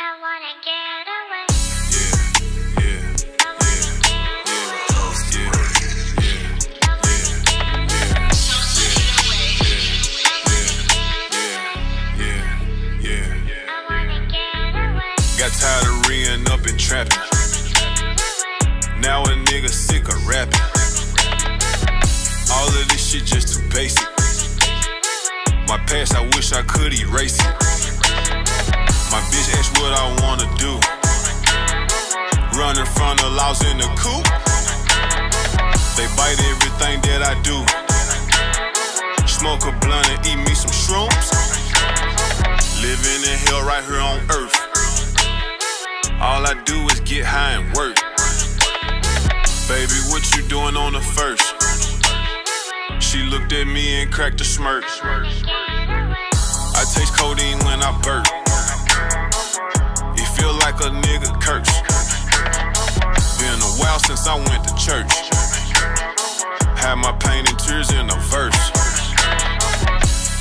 I wanna get away. Yeah, yeah, I wanna get away. yeah, yeah, yeah, yeah, yeah. I wanna get away. Got tired of reeing up and trapping. Now a nigga sick of rapping. All of this shit just too basic. My past, I wish I could erase it. My bitch asked what I wanna do. Running from the laws in the coop. They bite everything that I do. Smoke a blunt and eat me some shrooms. Living in hell right here on earth. All I do is get high and work. Baby, what you doing on the first? She looked at me and cracked a smirk. I taste codeine when I burp. Feel like a nigga curse. Been a while since I went to church. Had my pain and tears in a verse.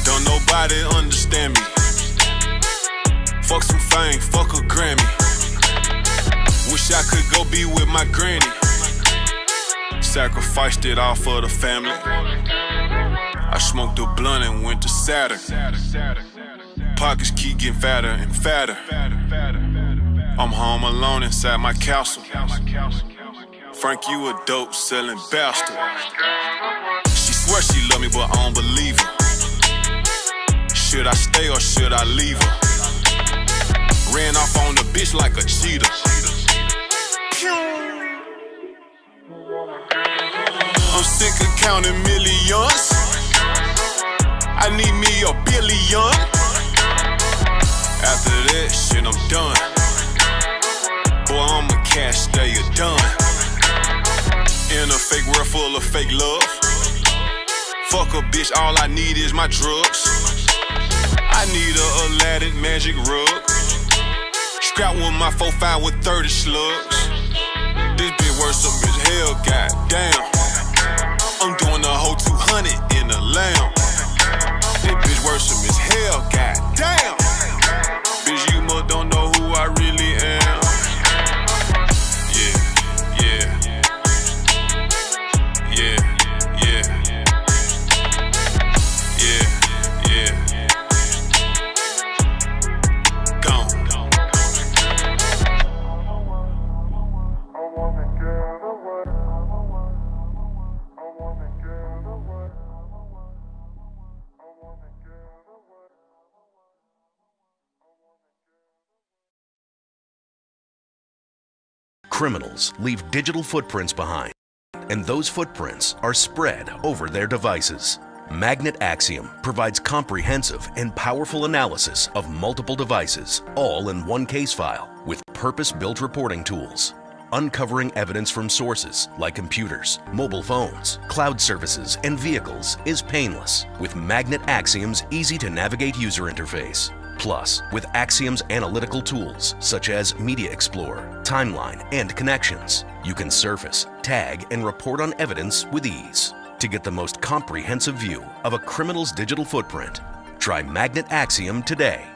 Don't nobody understand me. Fuck some fame, fuck a Grammy. Wish I could go be with my granny. Sacrificed it all for the family. I smoked a blunt and went to Saturn. Pockets keep getting fatter and fatter. I'm home alone inside my castle. Frank, you a dope selling bastard. She swear she love me, but I don't believe her. Should I stay or should I leave her? Ran off on the bitch like a cheetah. I'm sick of counting millions. I need me a billion. After that shit, I'm done. Boy, I'm a done. In a fake world full of fake love. Fuck a bitch, all I need is my drugs. I need a Aladdin magic rug. Scrap with my 4-5 with 30 slugs. This bitch worse up as hell, Criminals leave digital footprints behind, and those footprints are spread over their devices. Magnet Axiom provides comprehensive and powerful analysis of multiple devices, all in one case file, with purpose-built reporting tools. Uncovering evidence from sources like computers, mobile phones, cloud services, and vehicles is painless with Magnet Axiom's easy-to-navigate user interface. Plus, with Axiom's analytical tools such as Media Explorer, Timeline, and Connections, you can surface, tag, and report on evidence with ease. To get the most comprehensive view of a criminal's digital footprint, try Magnet Axiom today.